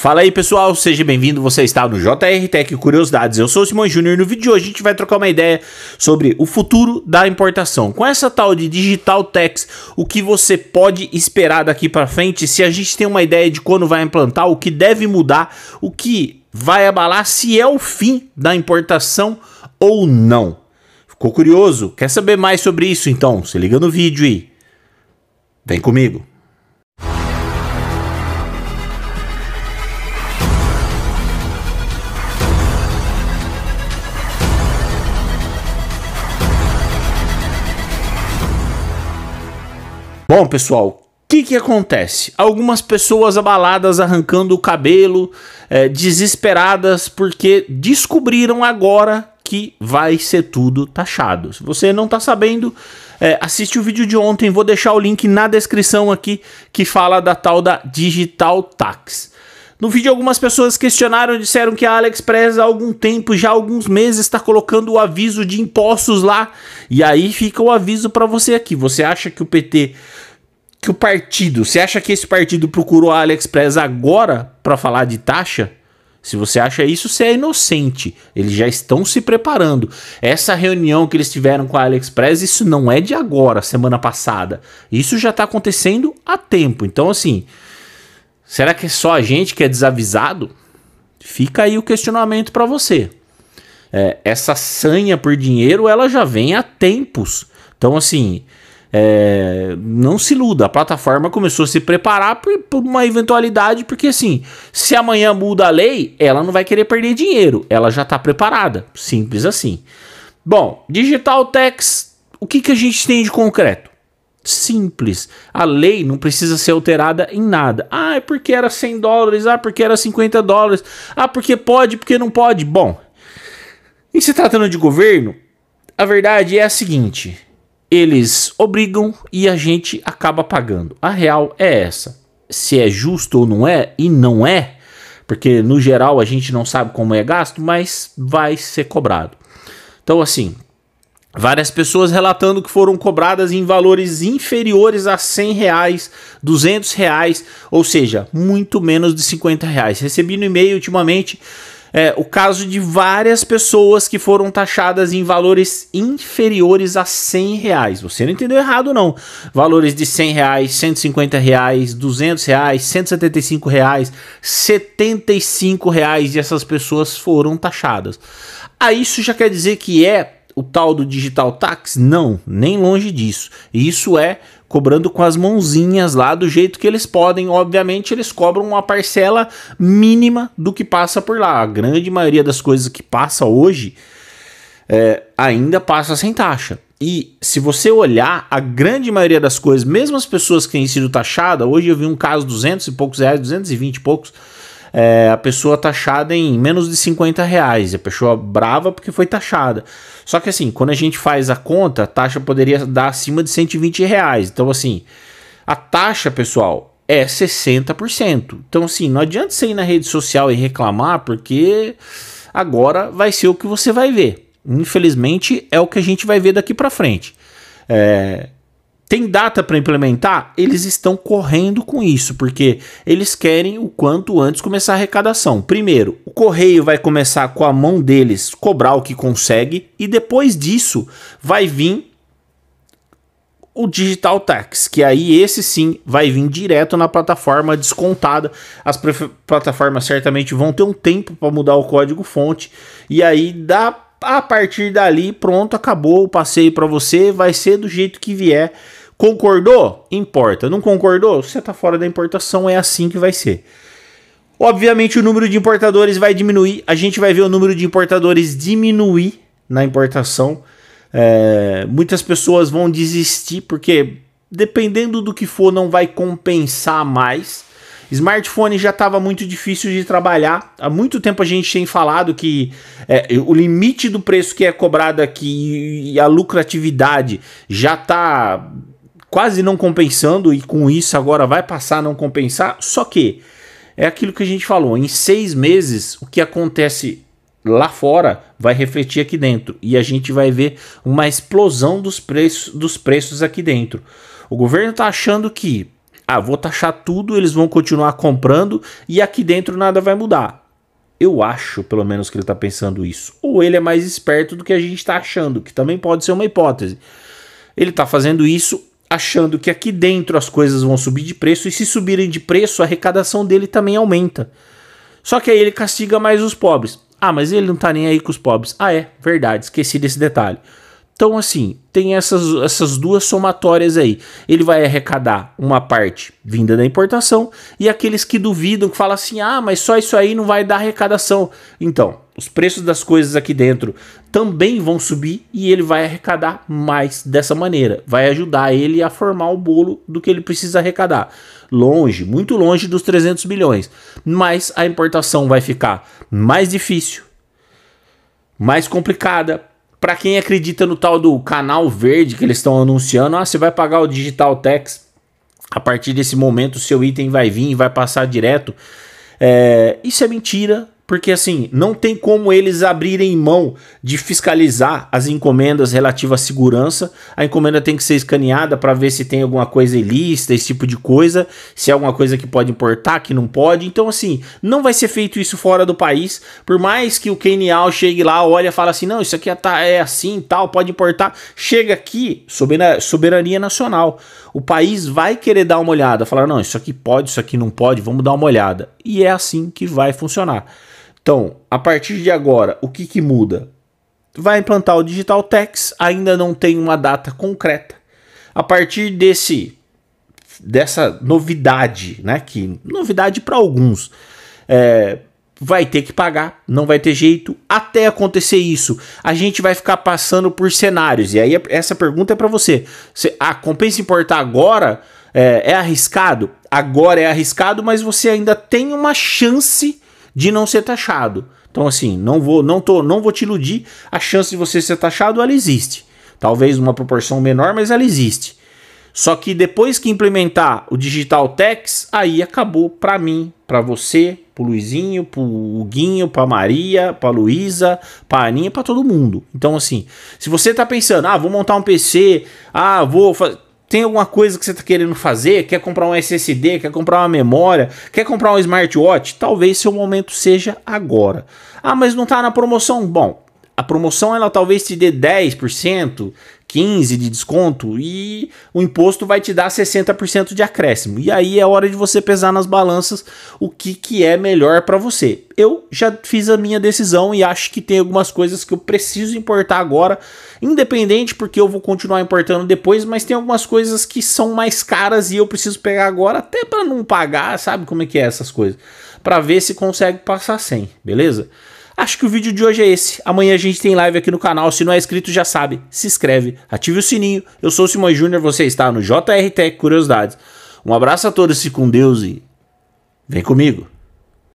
Fala aí pessoal, seja bem-vindo, você está no JR Tech Curiosidades, eu sou o Simão Júnior no vídeo de hoje a gente vai trocar uma ideia sobre o futuro da importação. Com essa tal de Digital Tax, o que você pode esperar daqui para frente, se a gente tem uma ideia de quando vai implantar, o que deve mudar, o que vai abalar, se é o fim da importação ou não. Ficou curioso? Quer saber mais sobre isso? Então se liga no vídeo e vem comigo. Bom, pessoal, o que, que acontece? Algumas pessoas abaladas arrancando o cabelo, é, desesperadas porque descobriram agora que vai ser tudo taxado. Se você não está sabendo, é, assiste o vídeo de ontem, vou deixar o link na descrição aqui que fala da tal da Digital Tax. No vídeo, algumas pessoas questionaram e disseram que a AliExpress há algum tempo, já há alguns meses, está colocando o aviso de impostos lá. E aí fica o aviso para você aqui. Você acha que o PT, que o partido, você acha que esse partido procurou a AliExpress agora para falar de taxa? Se você acha isso, você é inocente. Eles já estão se preparando. Essa reunião que eles tiveram com a AliExpress, isso não é de agora, semana passada. Isso já está acontecendo há tempo. Então, assim, Será que é só a gente que é desavisado? Fica aí o questionamento para você. É, essa sanha por dinheiro, ela já vem há tempos. Então, assim, é, não se iluda. A plataforma começou a se preparar por, por, uma eventualidade, porque assim, se amanhã muda a lei, ela não vai querer perder dinheiro. Ela já está preparada. Simples assim. Bom, Digital Tax, o que, que a gente tem de concreto? Simples. A lei não precisa ser alterada em nada. Ah, é porque era 100 dólares. Ah, porque era 50 dólares. Ah, porque pode, porque não pode. Bom, em se tratando de governo, a verdade é a seguinte: eles obrigam e a gente acaba pagando. A real é essa. Se é justo ou não é, e não é, porque no geral a gente não sabe como é gasto, mas vai ser cobrado. Então, assim, Várias pessoas relatando que foram cobradas em valores inferiores a 100 reais, 200 reais, ou seja, muito menos de 50 reais. Recebi no e-mail ultimamente é, o caso de várias pessoas que foram taxadas em valores inferiores a 100 reais. Você não entendeu errado não. Valores de 100 reais, 150 reais, 200 reais, 175 reais, 75 reais e essas pessoas foram taxadas. Ah, isso já quer dizer que é o tal do digital tax? Não, nem longe disso. Isso é cobrando com as mãozinhas lá do jeito que eles podem. Obviamente, eles cobram uma parcela mínima do que passa por lá. A grande maioria das coisas que passa hoje é, ainda passa sem taxa. E se você olhar, a grande maioria das coisas, mesmo as pessoas que têm sido taxadas, hoje eu vi um caso 200 e poucos reais, 220 e poucos, é, a pessoa taxada em menos de 50 reais. A pessoa brava porque foi taxada. Só que assim, quando a gente faz a conta, a taxa poderia dar acima de 120 reais. Então, assim, a taxa, pessoal, é 60%. Então, assim, não adianta você ir na rede social e reclamar, porque agora vai ser o que você vai ver. Infelizmente, é o que a gente vai ver daqui para frente. É, tem data para implementar? Eles estão correndo com isso, porque eles querem o quanto antes começar a arrecadação. Primeiro, o correio vai começar com a mão deles cobrar o que consegue, e depois disso vai vir o Digital Tax, que aí esse sim vai vir direto na plataforma descontada. As plataformas certamente vão ter um tempo para mudar o código fonte, e aí dá a partir dali, pronto, acabou o passeio para você, vai ser do jeito que vier Concordou? Importa. Não concordou? Você está fora da importação, é assim que vai ser. Obviamente o número de importadores vai diminuir. A gente vai ver o número de importadores diminuir na importação. É, muitas pessoas vão desistir porque dependendo do que for não vai compensar mais. Smartphone já estava muito difícil de trabalhar. Há muito tempo a gente tem falado que é, o limite do preço que é cobrado aqui e a lucratividade já está quase não compensando e com isso agora vai passar a não compensar. Só que é aquilo que a gente falou: em seis meses, o que acontece lá fora vai refletir aqui dentro e a gente vai ver uma explosão dos preços, dos preços aqui dentro. O governo está achando que ah, vou taxar tudo, eles vão continuar comprando e aqui dentro nada vai mudar. Eu acho, pelo menos, que ele está pensando isso. Ou ele é mais esperto do que a gente está achando, que também pode ser uma hipótese. Ele está fazendo isso achando que aqui dentro as coisas vão subir de preço e se subirem de preço, a arrecadação dele também aumenta. Só que aí ele castiga mais os pobres. Ah, mas ele não tá nem aí com os pobres. Ah, é, verdade, esqueci desse detalhe. Então, assim, tem essas, essas duas somatórias aí. Ele vai arrecadar uma parte vinda da importação e aqueles que duvidam, que falam assim: ah, mas só isso aí não vai dar arrecadação. Então, os preços das coisas aqui dentro também vão subir e ele vai arrecadar mais dessa maneira. Vai ajudar ele a formar o bolo do que ele precisa arrecadar. Longe, muito longe dos 300 bilhões. Mas a importação vai ficar mais difícil, mais complicada para quem acredita no tal do canal verde que eles estão anunciando, ah, você vai pagar o Digital Tax, a partir desse momento seu item vai vir e vai passar direto. É, isso é mentira, porque assim, não tem como eles abrirem mão de fiscalizar as encomendas relativas à segurança. A encomenda tem que ser escaneada para ver se tem alguma coisa ilícita, esse tipo de coisa, se é alguma coisa que pode importar, que não pode. Então, assim, não vai ser feito isso fora do país. Por mais que o Kenial chegue lá, olha e fala assim: não, isso aqui é, é assim tal, pode importar. Chega aqui, soberania nacional. O país vai querer dar uma olhada, falar: não, isso aqui pode, isso aqui não pode, vamos dar uma olhada. E é assim que vai funcionar. Então, a partir de agora, o que, que muda? Vai implantar o Digital Tax, ainda não tem uma data concreta. A partir desse dessa novidade, né? Que novidade para alguns, é, vai ter que pagar, não vai ter jeito. Até acontecer isso, a gente vai ficar passando por cenários. E aí essa pergunta é para você. você. Ah, compensa importar agora? É, é arriscado? Agora é arriscado, mas você ainda tem uma chance de não ser taxado. Então, assim, não vou, não tô, não vou te iludir. A chance de você ser taxado, ela existe. Talvez uma proporção menor, mas ela existe. Só que depois que implementar o Digital Tax, aí acabou para mim, para você, pro Luizinho, pro Huguinho, pra Maria, pra Luísa, pra Aninha, pra todo mundo. Então, assim, se você tá pensando, ah, vou montar um PC, ah, vou fazer tem alguma coisa que você está querendo fazer, quer comprar um SSD, quer comprar uma memória, quer comprar um smartwatch, talvez seu momento seja agora. Ah, mas não está na promoção? Bom, a promoção ela talvez te dê 10%, 15% de desconto e o imposto vai te dar 60% de acréscimo. E aí é hora de você pesar nas balanças o que, que é melhor para você. Eu já fiz a minha decisão e acho que tem algumas coisas que eu preciso importar agora, independente porque eu vou continuar importando depois, mas tem algumas coisas que são mais caras e eu preciso pegar agora até para não pagar, sabe como é que é essas coisas, para ver se consegue passar sem, beleza? Acho que o vídeo de hoje é esse. Amanhã a gente tem live aqui no canal. Se não é inscrito, já sabe. Se inscreve, ative o sininho. Eu sou o Simões Júnior, você está no JR Tech Curiosidades. Um abraço a todos, se com Deus e vem comigo.